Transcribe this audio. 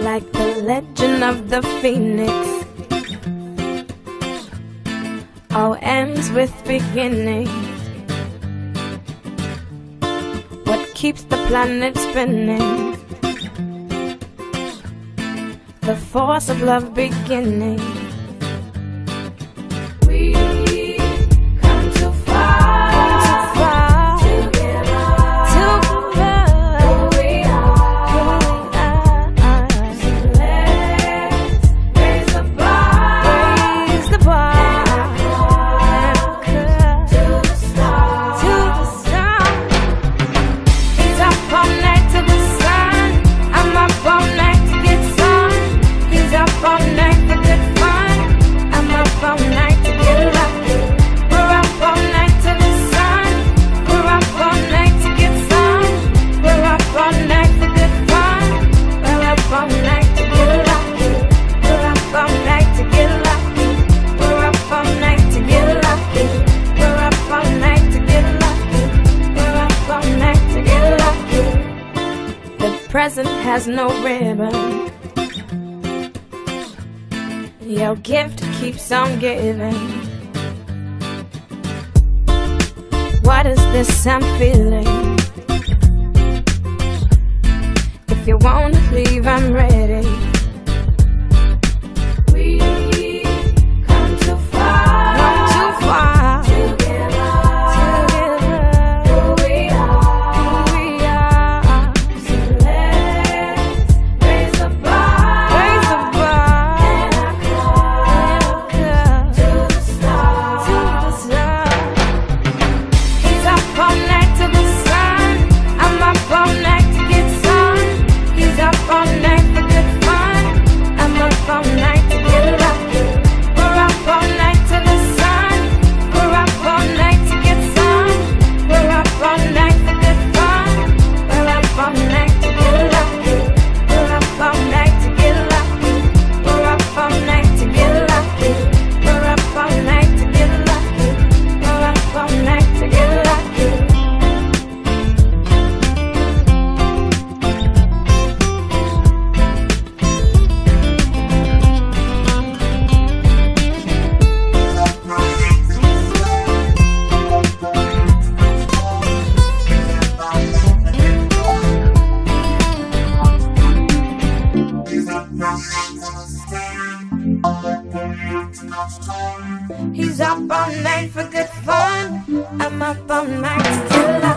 like the legend of the phoenix. All ends with beginnings. What keeps the planet spinning? The force of love beginning. present has no ribbon. Your gift keeps on giving. What is this I'm feeling? If you won't leave, I'm ready. He's up all night for good fun. I'm up all night till I.